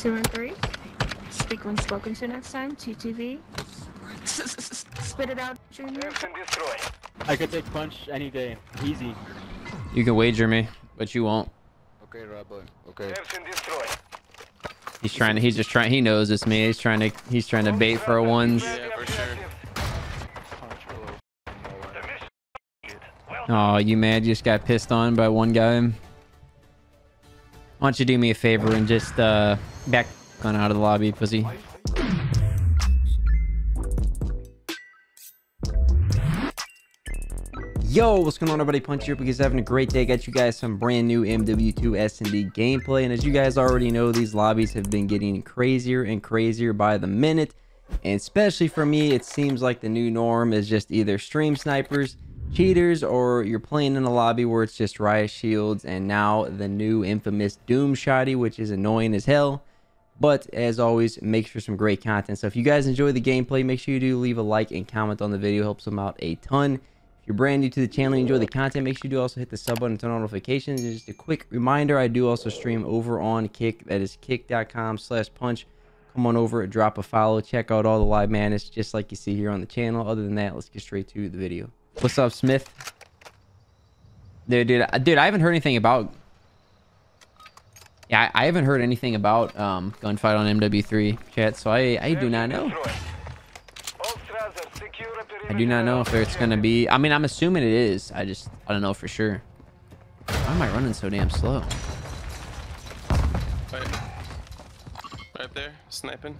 Two and three. Speak when spoken to next time. TTV. Spit it out, Junior. Search and destroy. I could take punch any day. Easy. You can wager me, but you won't. Okay, right. Okay. Search and destroy. He's trying to. He's just trying. He knows it's me. He's trying to. He's trying to bait for a ones. Yeah, for sure. Punch below. The mission. Well Oh, you mad? You just got pissed on by one guy. Why don't you do me a favor and just uh back on out of the lobby, pussy? Yo, what's going on everybody? Punch here because having a great day. Got you guys some brand new MW2 S&D gameplay. And as you guys already know, these lobbies have been getting crazier and crazier by the minute. And especially for me, it seems like the new norm is just either stream snipers, cheaters, or you're playing in a lobby where it's just riot shields. And now the new infamous Doom Shotty, which is annoying as hell. But as always, makes for some great content. So if you guys enjoy the gameplay, make sure you do leave a like and comment on the video. Helps them out a ton. If you're brand new to the channel and enjoy the content, make sure you do also hit the sub button turn on notifications. And just a quick reminder, I do also stream over on Kick. That is kick.com slash punch. Come on over, drop a follow, check out all the live madness just like you see here on the channel. Other than that, let's get straight to the video. What's up, Smith? Dude, dude, I- dude, I haven't heard anything about... Yeah, I I haven't heard anything about um, gunfight on MW3 chat, so I, I do not know. Destroy. All threats are secure I do not know if it's gonna be. I mean, I'm assuming it is. I just I don't know for sure. Why am I running so damn slow? Right. Right there, sniping.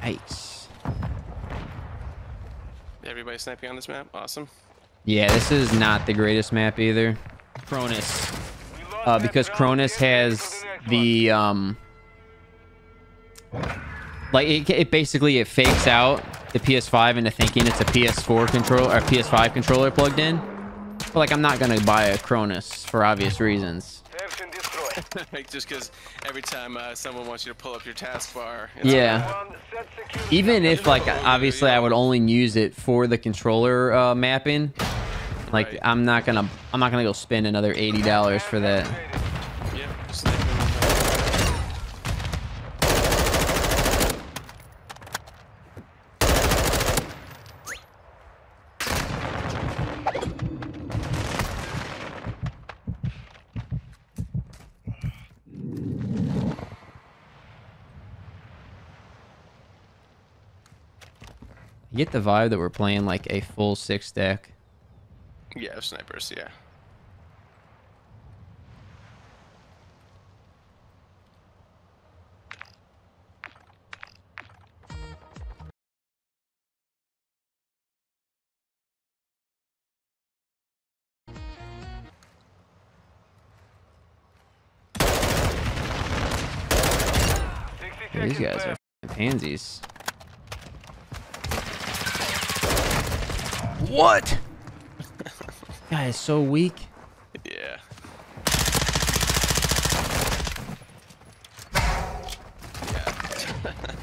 Yikes. Everybody sniping on this map. Awesome. Yeah, this is not the greatest map either. Cronus, uh, because. Cronus has the next one. the um, like it, it basically it fakes out the PS5 into thinking it's a PS4 controller, or PS5 controller plugged in. But like, I'm not gonna buy a Cronus for obvious reasons. Search and destroy. like just because every time uh, someone wants you to pull up your taskbar. Yeah. Secure. even if like obviously I would only use it for the controller uh, mapping, like Right. I'm not gonna I'm not gonna go spend another eighty dollars for that. Like, yeah, sniping. I get the vibe that we're playing like a full six deck. Yeah, snipers. Yeah. Yeah, these guys are pansies. What? Guy is so weak. Yeah.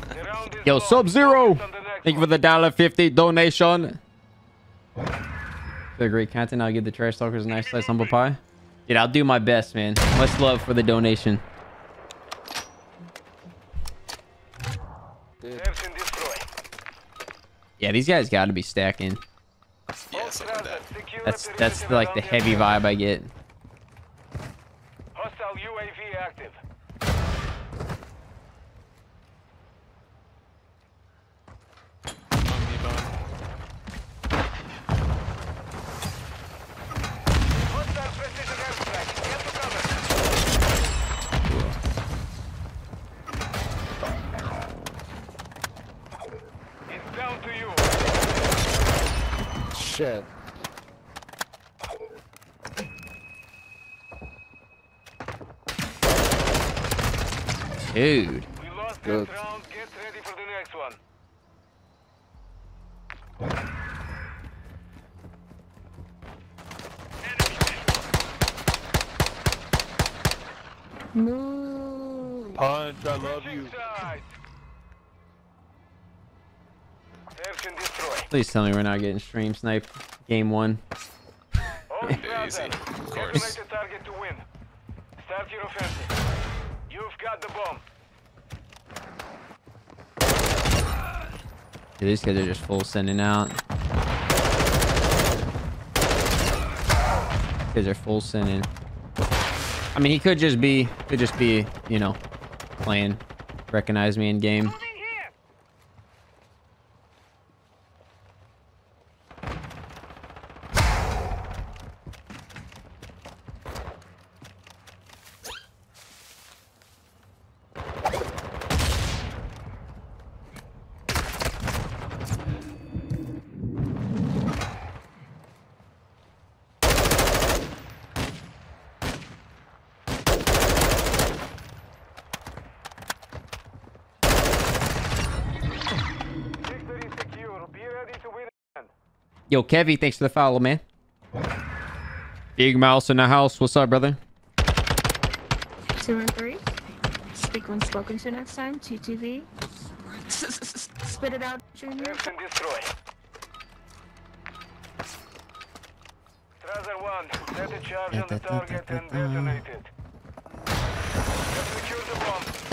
The round is Yo. Sub Zero. Focus on the next Thank you for the dollar fifty donation. The great content. I'll give the trash talkers a nice slice humble pie. Dude, I'll do my best, man. Much love for the donation. Search and destroy. Yeah, these guys got to be stacking. Yeah, something like that. That's that's like the heavy vibe I get. Hostile UAV active. On me, bone. Hostile precision airstrike. Get to cover. It's down to you. Shit. Dude. We lost Good. this round. Get ready for the next one. Move. Punch, I love you. Please tell me we're not getting stream sniped. Game one. Oh, Easy, of course. Target to win. Start your offensive. You've got the bomb. Dude, these guys are just full sending out. These are full sending. I mean, he could just be, could just be, you know, playing, recognize me in game. Moving here. Victory secure. Be ready to win again. Yo, Kevy, thanks for the follow, man. Big Mouse in the house. What's up, brother? Two and three. Speak when spoken to next time. TTV. Spit it out, Junior. Search and destroy. Tracer 1, set a charge on the target and detonate it. Have secured the bomb.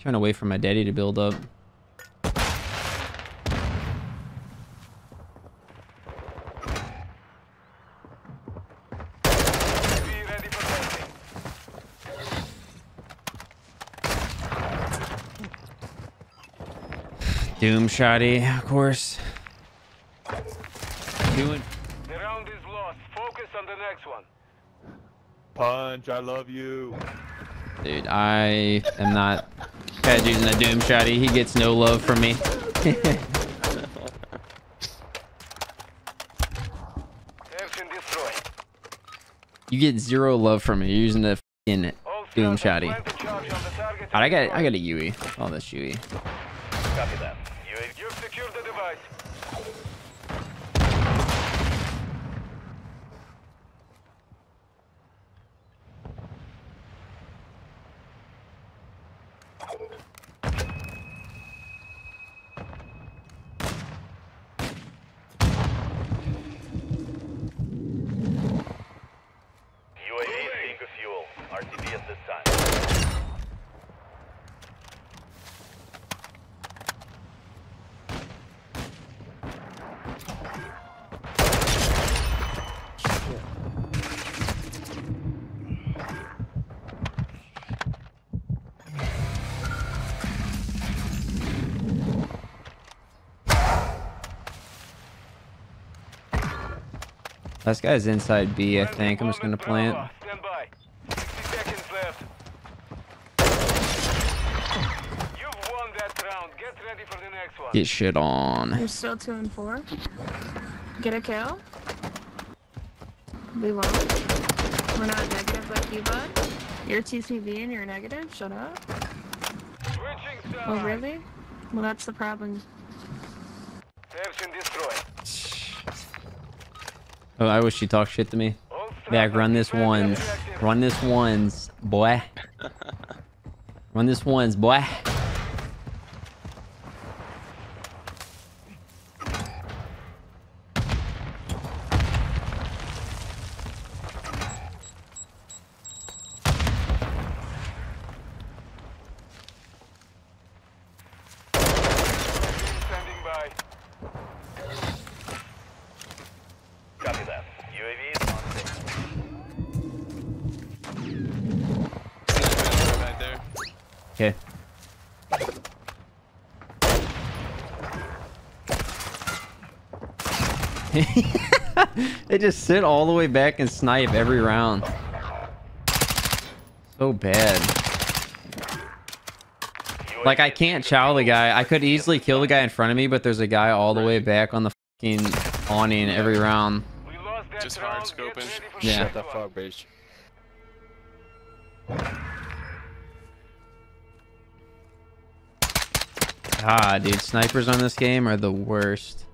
Trying to wait for my daddy to build up. Be ready for testing. Doom shotty, eh, of course. Doing. The round is lost. Focus on the next one. Punch, I love you. Dude, I am not. Using a Doom shoddy. He gets no love from me. You get zero love from me. You're using the All Doom shotty. I got I got a Yui. Oh, this Yui. Copy that. You've secured the device. UAV seeking fuel. RTB at this time. Last guy's inside B, I think. I'm just gonna plant. 60 seconds left. You've won that round. Get ready for the next one. Get shit on. You're still two and four. Get a kill. We won't. We're not negative like you, bud. You're TTV and you're negative. Shut up. Oh, really? Well, that's the problem. Search and destroy. Oh, I wish you talked shit to me. Back, run this ones. Run this ones, boy. Run this ones, boy. Standing by. Copy that. UAV is on station. Right there. Okay. they just sit all the way back and snipe every round. So bad. Like I can't chow the guy. I could easily kill the guy in front of me, but there's a guy all the way back on the fucking awning every round. We lost that Just hard scoping. ready for Yeah. Shut the next one. fuck, bitch. God, dude, snipers on this game are the worst.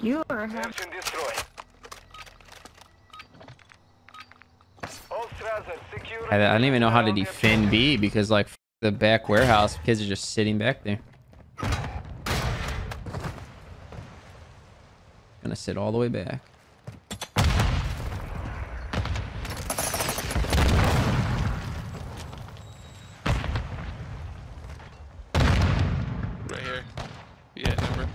You are happy. Search destroy. All Tracer, secure I, I don't even know how to defend B because like the back warehouse kids are just sitting back there. Gonna sit all the way back. Right here. Yeah, number.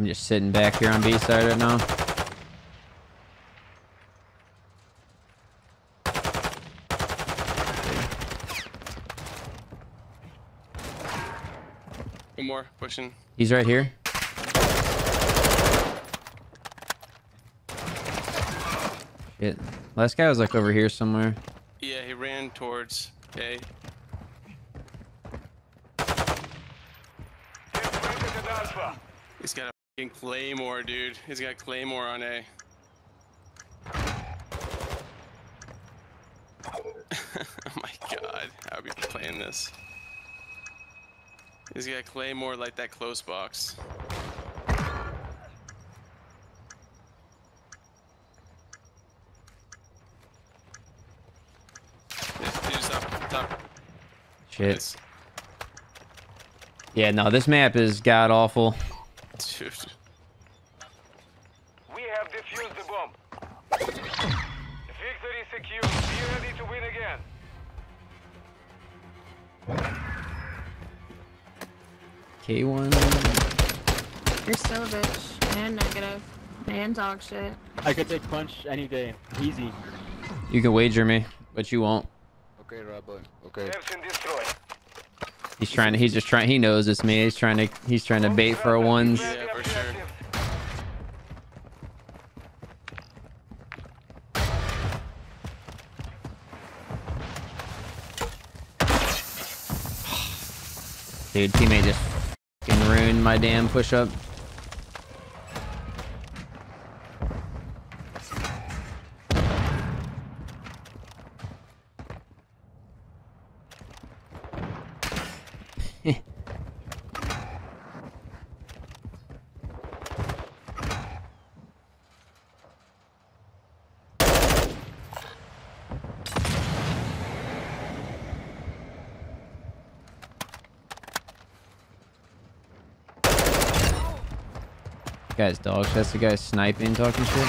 I'm just sitting back here on B side right now. One more. Pushing. He's right here. Shit. Last guy was like over here somewhere. Yeah, he ran towards A. Planted at Alpha. He's got a fucking claymore, dude. He's got claymore on A. oh my god, how are we playing this? He's got claymore like that close box. Dude, dude, stop, stop. Shit. Nice. Yeah, no, this map is god awful. Dude. We have defused the bomb. Victory secure. Be ready to win again. K1. You're still a bitch. And negative. And dog shit. I could take punch any day. Easy. You can wager me, but you won't. Okay, Rabbi. Okay. Search and. He's trying to. He's just trying. He knows it's me. He's trying to. He's trying to bait for a ones. Yeah, for sure. Dude, teammate just fucking ruined my damn push Guy's dog. That's the guy sniping, talking shit.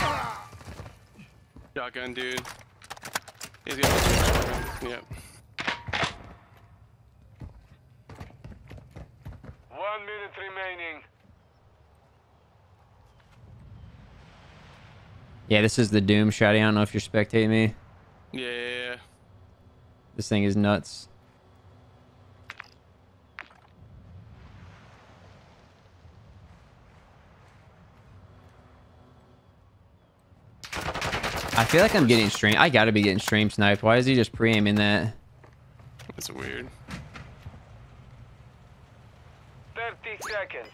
Shotgun, dude. He's got a shotgun. Yep. One minute remaining. Yeah, this is the Doom shotty. I don't know if you're spectating me. Yeah, yeah, yeah. This thing is nuts. I feel like I'm getting stream. I gotta be getting stream sniped. Why is he just pre-aiming that? That's weird. 30 seconds.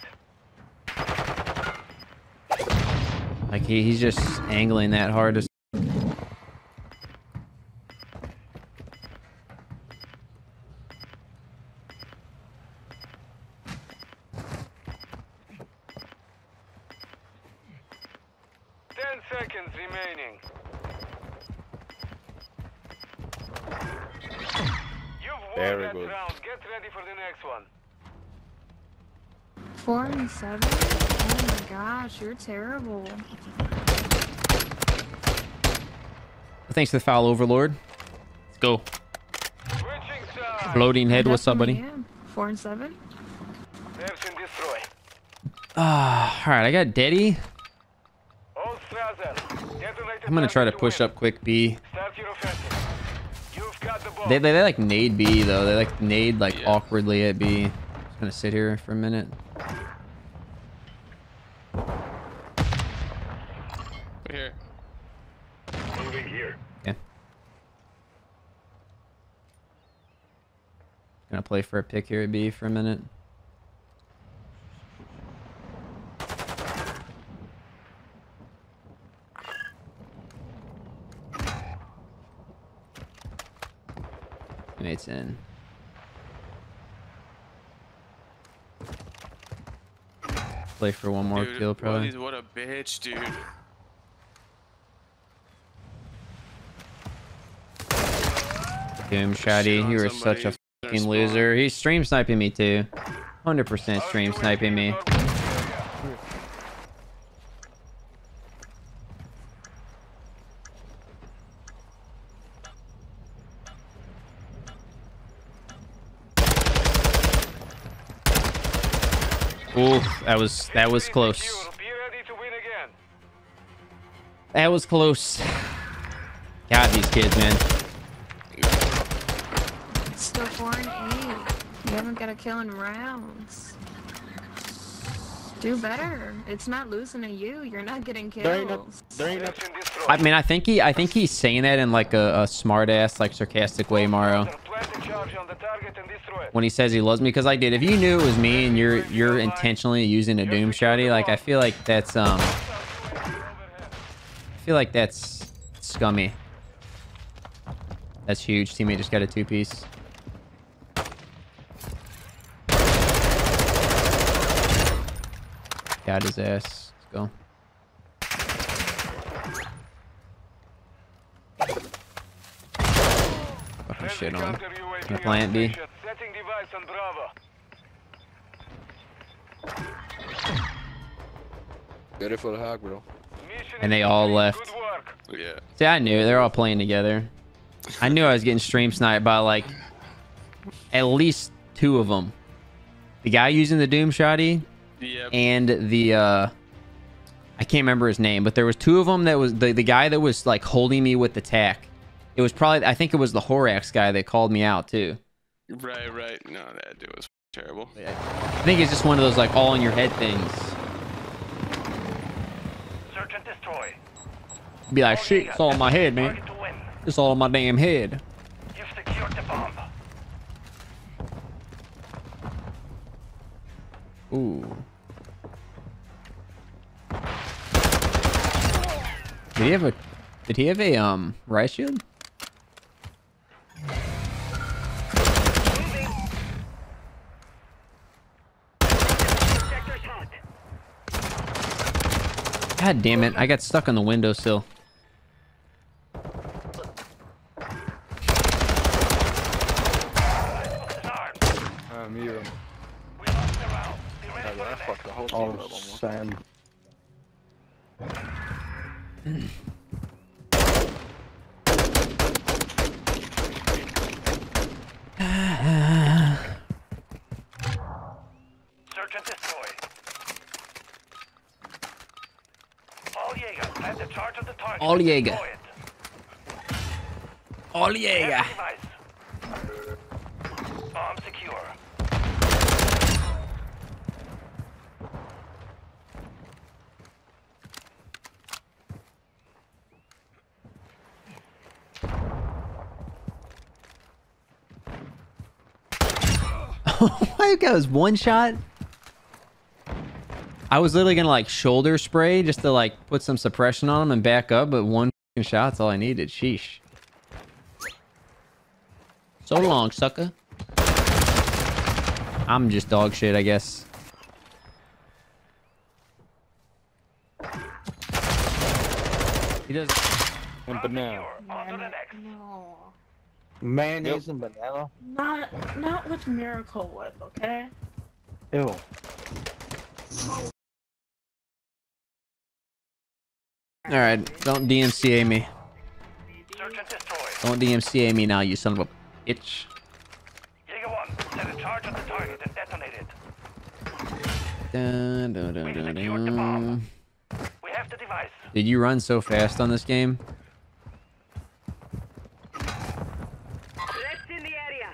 Like he, he's just angling that hard. To... Ten seconds remaining. You've won Very that good. round. Get ready for the next one. Four and seven? Oh my gosh, you're terrible. Thanks to the foul overlord. Let's go. Switching sides. Floating head. I What's up, buddy? Four and seven? Search and. Ah, all right. I got Daddy. All Tracer. Detonate the I'm gonna try to push up quick B. Start your offensive. You've got the ball. They, they, they like nade B though. They like nade like Yeah. awkwardly at B. Just gonna sit here for a minute. Gonna play for a pick here at B for a minute. Teammates in. Play for one more dude, kill, probably. What a bitch, dude. Doom Shotty, you are such a fucking loser. He's stream sniping me too. 100% stream sniping me. Ooh, that was that was close. Secure. Be ready to win again. That was close. God, these kids, man. Still four and eight. You haven't got a kill in rounds. Do better. It's not losing to you. You're not getting kills. There ain't no, there ain't no, Search and destroy. I mean, I think he, I think he's saying that in like a, a smart ass, like sarcastic way, Mario. Plant the charge on the target and destroy it. when he says he loves me because I did. If you knew it was me and you're you're intentionally using a doom shotty, like I feel like that's um I feel like that's scummy. That's huge. Teammate just got a two piece. Got his ass. Let's go. Fucking shit on. Counter UAV Gonna plant B. Setting device on Bravo. Get it for the hog, bro. And they all left. Yeah. See, I knew they're all playing together. I knew I was getting stream sniped by like at least two of them. The guy using the Doom Shotty Yep. and the uh I can't remember his name, but there was two of them that was the, the guy that was like holding me with the tack. It was probably I think it was the Horax guy that called me out too. Right, right. No, that dude was terrible. I think it's just one of those like all in your head things. Search and destroy. Be like, shit, it's all in my head, man. Target to win. It's all in my damn head. You've secured the bomb. Ooh. Did he have a did he have a um riot shield? God damn it, I got stuck on the windowsill. Disarmed. Ah, mira. We lost the round. Be ready Yeah, the fucked next. the whole oh, team oh, up. Sam. Search and destroy. All Jaeger, plant the charge on the target. All and Jaeger. destroy it. Oh yeah. Have device. Bomb goes one shot? I was literally gonna like shoulder spray just to like put some suppression on him and back up, but one shot's all I needed. Sheesh. So long, sucker. I'm just dog shit, I guess. He does. And banana. On to the next. No. Mayonnaise and banana? Not not with Miracle Whip, okay? Ew. All right, don't DMCA me. Search and destroy. Don't DMCA me now, you son of a bitch. Jaeger 1, set a charge on the target and detonate it. Dun, dun, dun, dun, secured the bomb. dun. We have the device. Did you run so fast on this game? Rest in the area.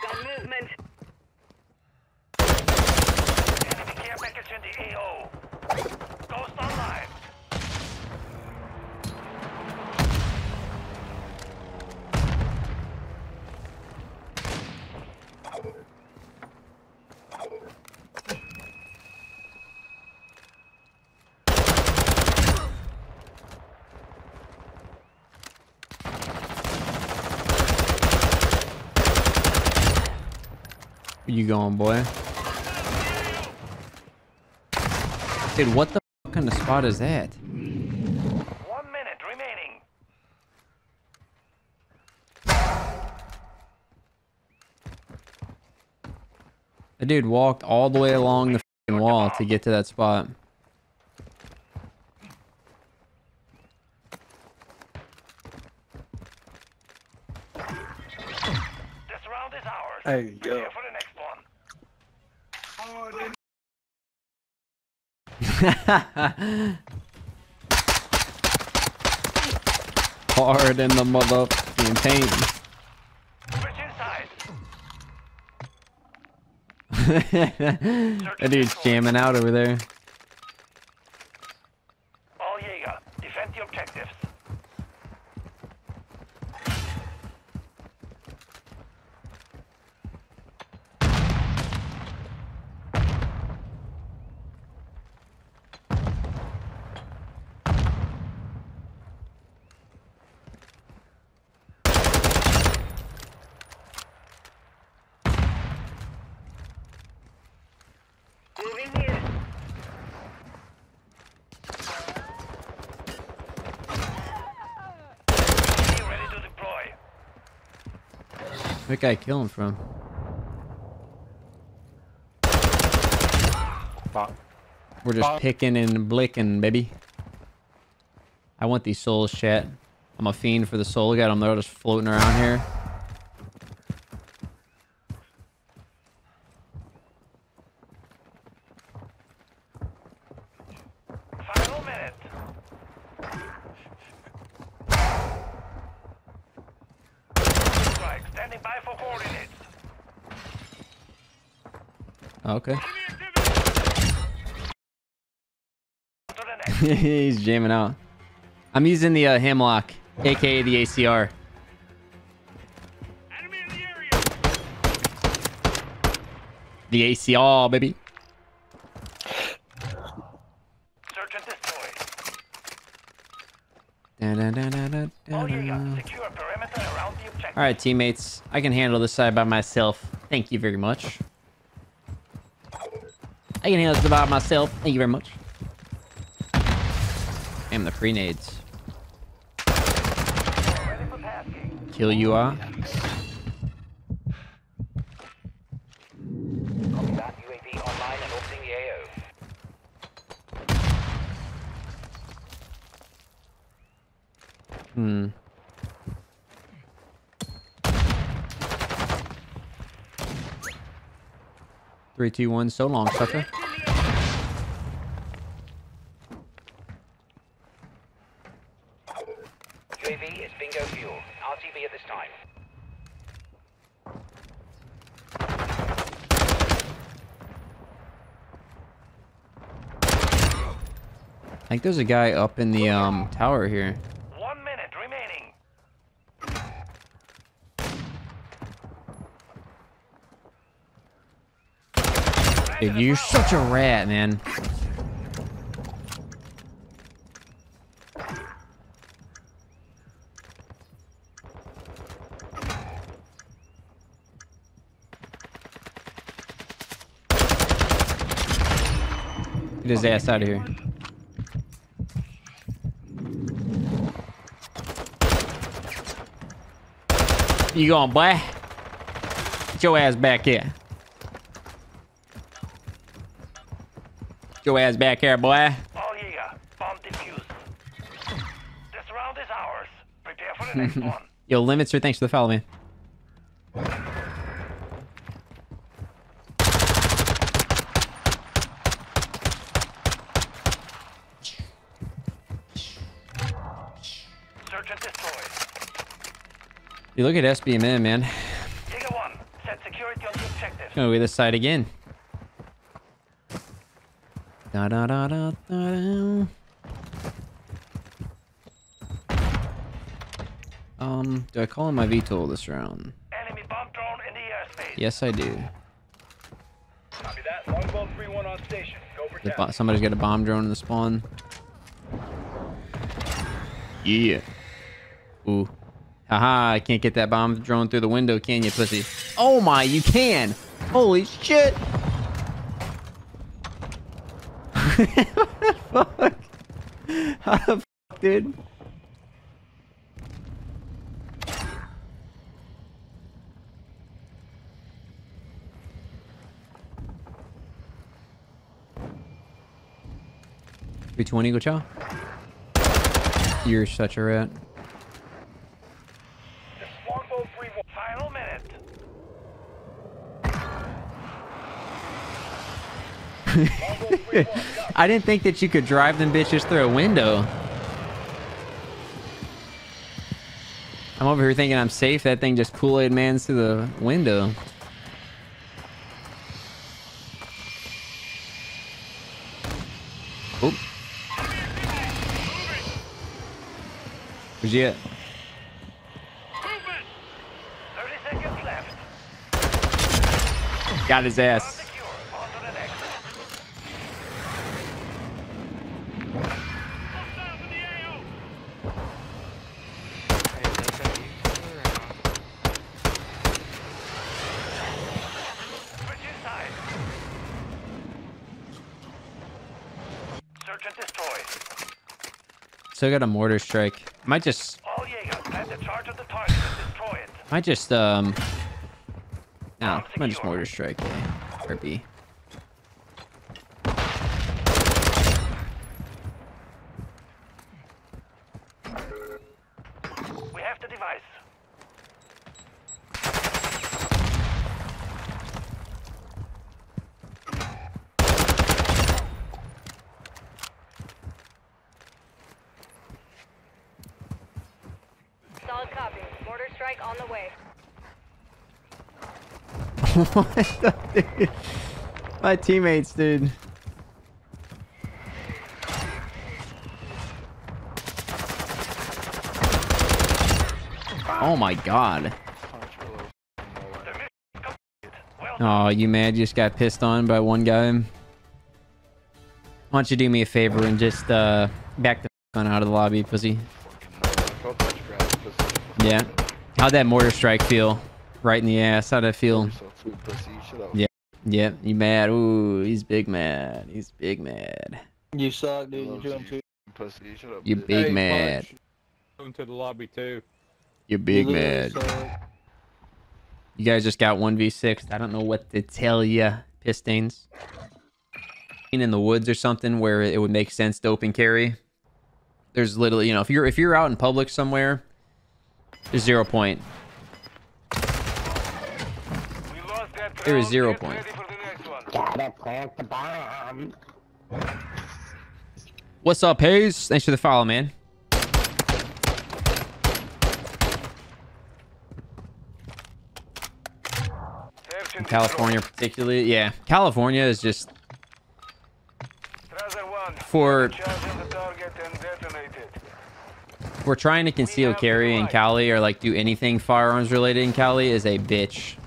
Got movement. Enemy care package in the AO. Ghost online. Where you going, boy? Dude, what the fuck kind of spot is that? One minute remaining. The dude walked all the way along the fucking wall to get to that spot. This round is ours. Hey, yo. Prepare for the next one. Hard in the motherfucking. Switch that dude's jamming out over there. All Jaeger, defend the objectives. Moving here. Be ready to deploy. That guy killing from. Fuck. We're just Fuck. picking and blicking, baby. I want these souls, chat. I'm a fiend for the soul. Got them. They're just floating around here. Final minute. Standing by for coordinates. Oh, okay. To the next. He's jamming out. I'm using the uh, Hemlock, aka the ACR. Enemy in the area. The ACR, baby. Search and destroy. Da, da, da, da, da, da, All Jaeger, da. secure perimeter around the objective. All right, teammates. I can handle this side by myself. Thank you very much. I can handle this by myself. Thank you very much. Damn, the pre-nades. Kill you are. Copy that. UAV online and opening the AO. Hmm. Three, two, one. So long, sucker. UAV is bingo fuel. RTB at this time. I think there's a guy up in the um tower here. One minute remaining. Dude, you're such a rat, man. Get his ass out of here. You going, boy? Get your ass back here. Your ass back here, boy. All Jaeger, uh, bomb defused. This round is ours. Prepare for the next one. Yo, limits or thanks for the follow, man. Search and destroy. You look at SBMM, man. Jaeger 1, set security on the objective. Gonna go this side again. Da da da da da. da. Um, do I call in my VTOL this round? Enemy bomb drone in the airspace. Yes, I do. Copy that. Longbow 3-1 on station. Go for bo- somebody's got a bomb drone in the spawn. Yeah. Ooh. Haha, I can't get that bomb drone through the window, can you, pussy? Oh my, you can! Holy shit! Fuck? How the fuck, dude? Three twenty, go chow. You're such a rat. Longbow 3 final minute. I didn't think that you could drive them bitches through a window. I'm over here thinking I'm safe. That thing just Kool-Aid mans through the window. Oop. Where's he at? Movement! 30 seconds left. Got his ass. Secure. On to the next. Hostiles in the AO. Switching sides. Search and destroy. Still got a mortar strike. Might just, All Jaegers, have the charge of the target destroy it. might just, um, no, might just mortar strike A or B. We have the device. Solid copy. Mortar strike on the way. what the dude? My teammates, dude. Oh my god. Oh, you mad? You just got pissed on by one guy? Why don't you do me a favor and just uh back the f- on out of the lobby, pussy? Yeah. How'd that mortar strike feel? Right in the ass. How'd that feel? Yeah. Yeah. You mad? Ooh, he's big mad. He's big mad. You suck, dude. You're doing too. Pussy, shut up. You bitch. big Hey, mad. Punch. Going to the lobby too. You're big You mad. You guys just got 1v6. I don't know what to tell you, Pistons. In the woods or something where it would make sense to open carry. There's literally, you know, if you're if you're out in public somewhere, there's zero point. We lost that There is zero point. ready for the next one. Gotta plant the bomb. What's up, Hayes? Thanks for the follow, man. California, particularly, yeah. California is just destroy. Tracer one. for Charge on the target and detonate it. for trying to conceal carry in Cali or like do anything firearms related in Cali is a bitch.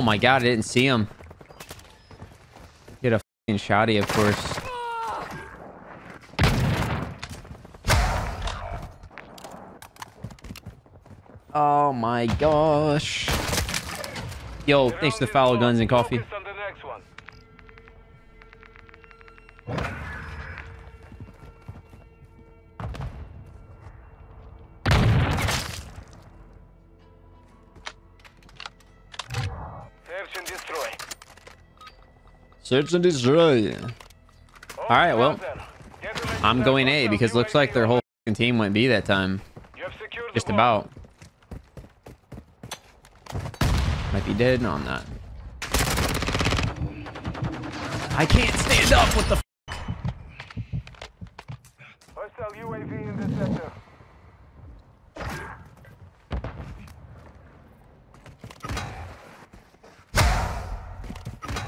Oh my god, I didn't see him. Get a fucking shotty, of course. Oh my gosh. Yo, thanks for the follow guns and coffee. Search and destroy. All right, well, I'm going A because looks like their whole team went B that time. You have secured the Just about. Might be dead. No, I'm not. I can't stand up. What the? F Hostile UAV in the sector.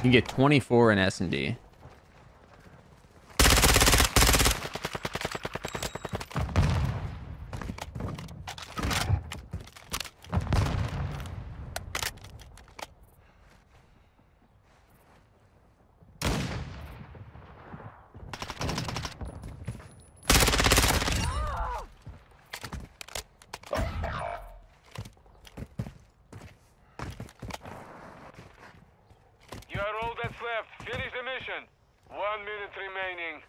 You can get 24 in S and D. left. Finish the mission. One minute remaining.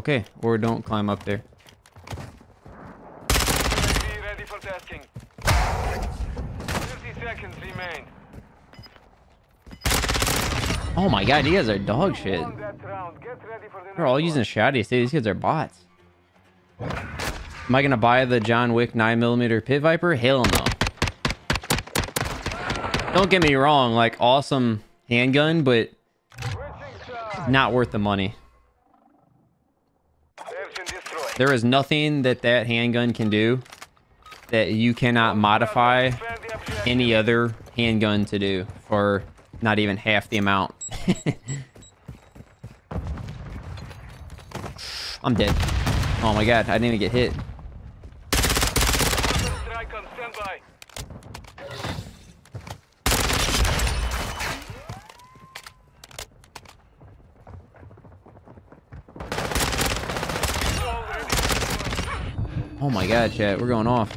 Okay, or don't climb up there. Ready for tasking. 30 seconds remain. Oh my god, these guys are dog shit. They're all using. See, these kids are bots. Am I gonna buy the John Wick 9mm Pit Viper? Hell no. Don't get me wrong, like awesome handgun, but not worth the money. Search and destroy. There is nothing that that handgun can do that you cannot modify any other handgun to do for not even half the amount. I'm dead. Oh my god, I didn't even get hit. Strike on standby. Oh my god, chat, we're going off.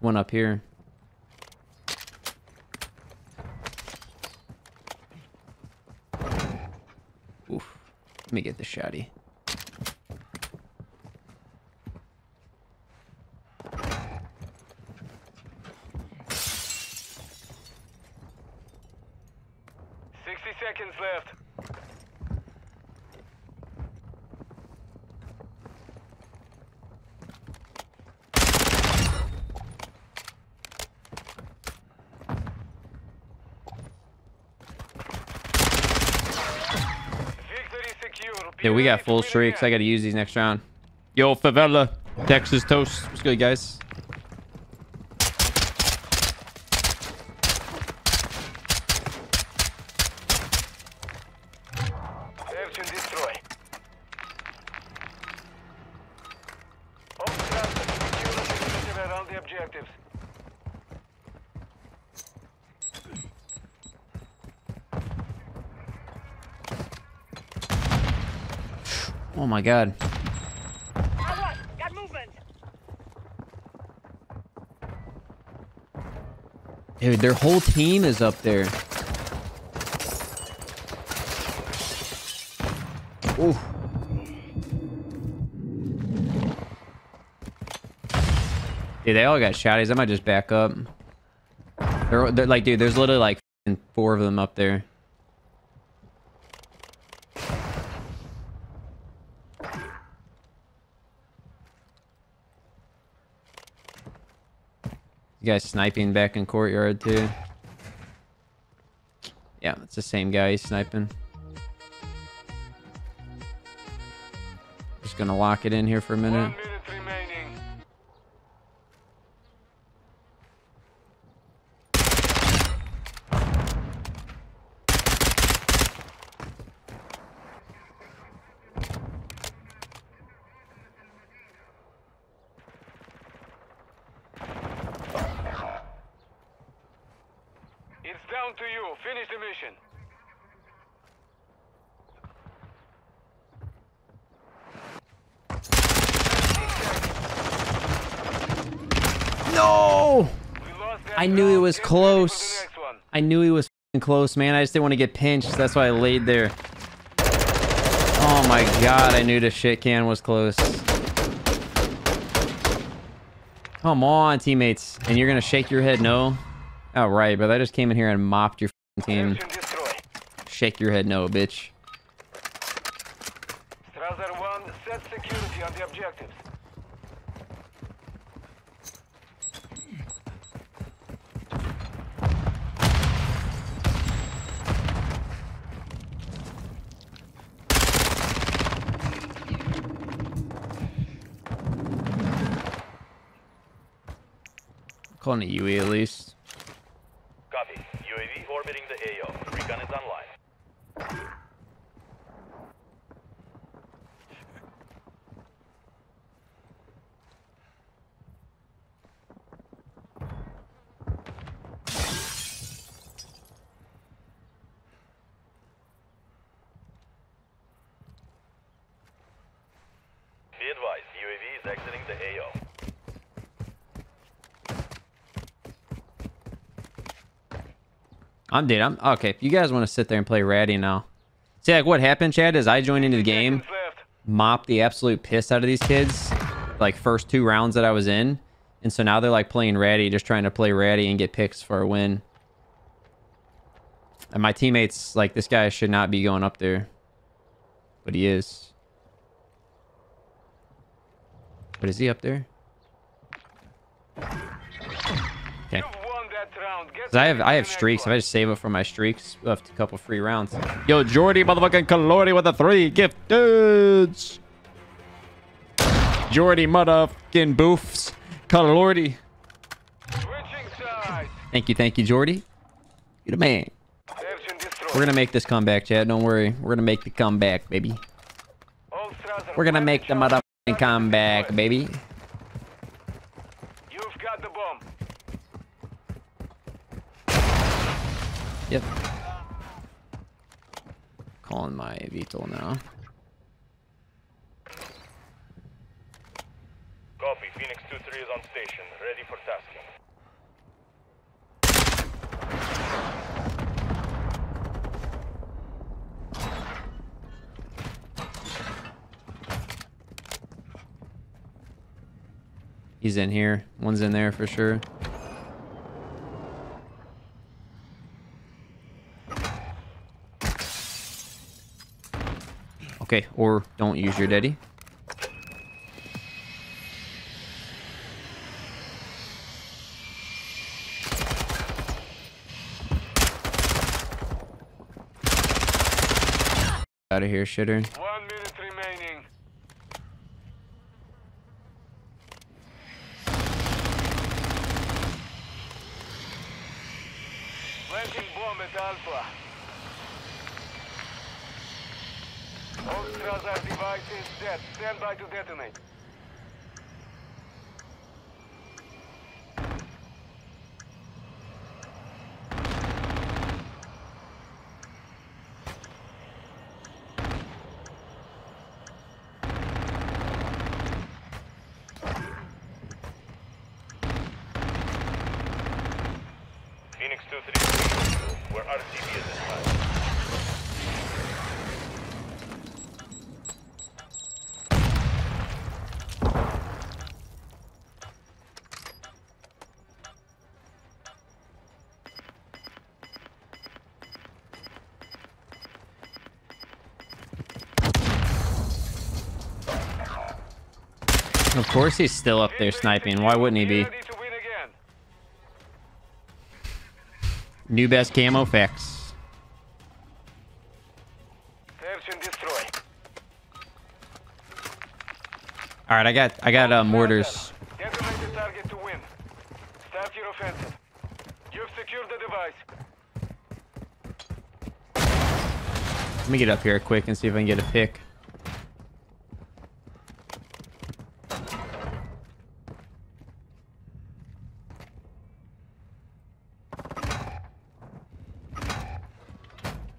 One up here. Oof. Let me get the shotty. Seconds left. Victory secure. Be Yeah, we got full streaks. I gotta use these next round. Yo, favela. Texas toast. What's good, guys? My god. Dude, their whole team is up there. Oof. Dude, they all got shotties. I might just back up. They're, they're like, dude, there's literally like four of them up there. You guys sniping back in courtyard too. Yeah, it's the same guy he's sniping. Just gonna lock it in here for a minute. One minute remaining. It's down to you. Finish the mission. No! We lost that I knew it round. was Get ready for the close. I knew he was close, man. I just didn't want to get pinched. That's why I laid there. Oh my god, I knew the shit can was close. Come on, teammates. And you're gonna shake your head no? Oh, right, but I just came in here and mopped your team. Search and destroy. Shake your head no, bitch. Strasser 1, set security on the objectives. Calling it UE at least. Copy. UAV orbiting the AO. Recon is online. I'm dude. I'm okay. If you guys want to sit there and play ratty now, see like what happened, Chad, is I joined into the game, mopped the absolute piss out of these kids, like first two rounds that I was in, and so now they're like playing ratty, just trying to play ratty and get picks for a win. And my teammates, like this guy, should not be going up there, but he is. But is he up there? Cause I have I have streaks. If. I just save it for my streaks, left a couple free rounds. Yo, Jordy, motherfucking Calordi with a three gift dudes. Jordy, motherfucking boofs, Calordi. Switching sides. Thank you, thank you, Jordy. You're the man. Search and destroy. We're gonna make this comeback, Chad. Don't worry. We're gonna make the comeback, baby. We're gonna make the motherfucking comeback, baby. You've got the bomb. Yep. Calling my VTOL now. Copy. Phoenix 2-3 is on station. Ready for tasking. He's in here. One's in there for sure. Okay, or don't use your daddy. Out of here, shitter. Of course he's still up there sniping. Why wouldn't he be? New best camo facts. Search and destroy. All right, I got I got uh, mortars. Detonate the target to win. Start your offensive. You've secured the device. Let me get up here quick and see if I can get a pick.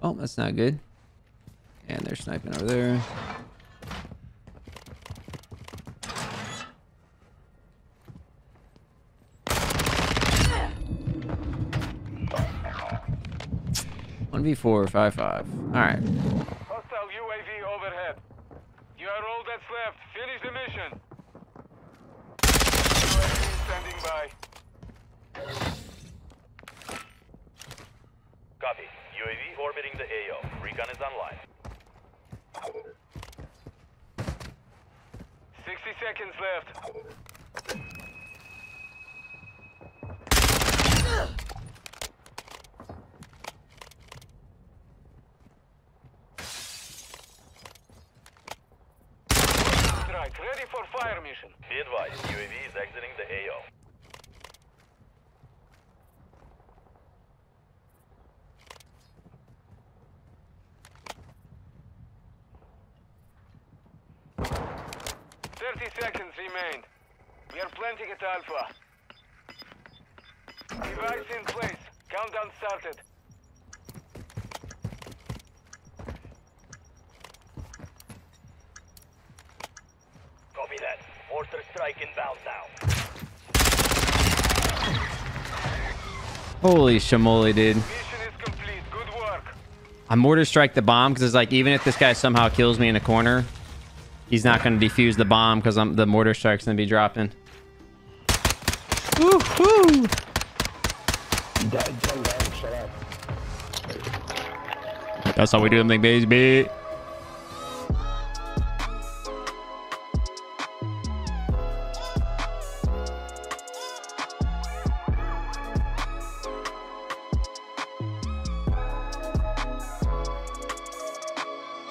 Oh, that's not good. And they're sniping over there. One v four, five five. All right. Hostile UAV overhead. You are all that's left. Finish the mission. UAV standing by. Copy. UAV orbiting the AO. Recon is online. 60 seconds left. Ready for fire mission. Be advised. UAV is exiting the AO. Thirty seconds remain. We are planting at Alpha. Device in place. Countdown started. Copy that. Mortar strike inbound now. Holy shamoli, dude. I mortar strike the bomb because it's like even if this guy somehow kills me in a corner, he's not going to defuse the bomb because I'm the mortar strike's going to be dropping. Woo-hoo! Dad, John, Dad, shut up. That's how we do them, baby.